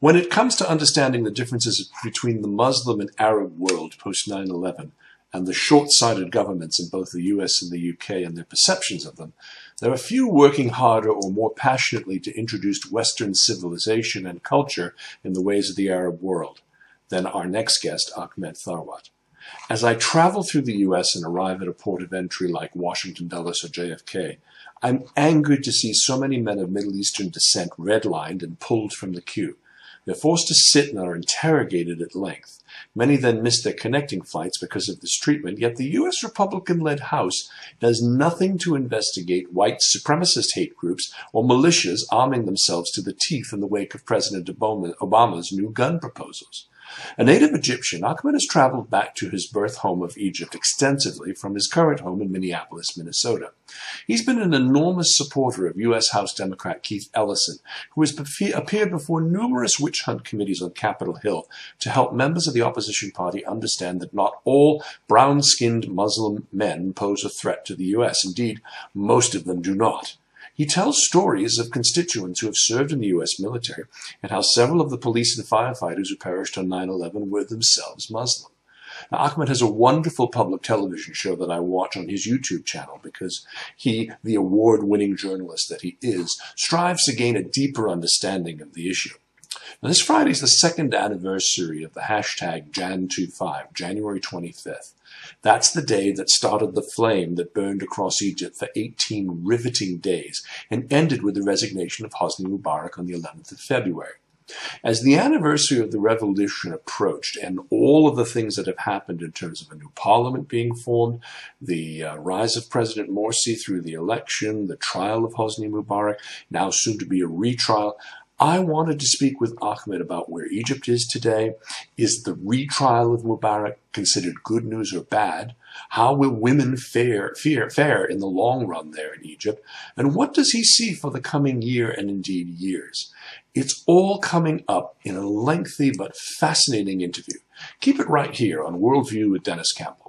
When it comes to understanding the differences between the Muslim and Arab world post 9 11 and the short sighted governments in both the US and the UK and their perceptions of them, there are few working harder or more passionately to introduce Western civilization and culture in the ways of the Arab world than our next guest, Ahmed Tharwat. As I travel through the US and arrive at a port of entry like Washington Dulles or JFK, I'm angered to see so many men of Middle Eastern descent redlined and pulled from the queue. They're forced to sit and are interrogated at length. Many then miss their connecting flights because of this treatment, yet the U.S. Republican led House does nothing to investigate white supremacist hate groups or militias arming themselves to the teeth in the wake of President Obama's new gun proposals. A native Egyptian, Ahmed has traveled back to his birth home of Egypt extensively from his current home in Minneapolis, Minnesota. He's been an enormous supporter of U.S. House Democrat Keith Ellison, who has appeared before numerous witch hunt committees on Capitol Hill to help members of the opposition party understand that not all brown skinned Muslim men pose a threat to the U.S. Indeed, most of them do not. He tells stories of constituents who have served in the U.S. military and how several of the police and firefighters who perished on 9-11 were themselves Muslim. Now, Ahmed has a wonderful public television show that I watch on his YouTube channel because he, the award-winning journalist that he is, strives to gain a deeper understanding of the issue. Now, this Friday is the second anniversary of the hashtag Jan25, January 25th. That's the day that started the flame that burned across Egypt for 18 riveting days and ended with the resignation of Hosni Mubarak on the 11th of February. As the anniversary of the revolution approached and all of the things that have happened in terms of a new parliament being formed, the uh, rise of President Morsi through the election, the trial of Hosni Mubarak, now soon to be a retrial, I wanted to speak with Ahmed about where Egypt is today. Is the retrial of Mubarak considered good news or bad? How will women fare, fare, fare in the long run there in Egypt? And what does he see for the coming year and indeed years? It's all coming up in a lengthy but fascinating interview. Keep it right here on Worldview with Denis Campbell.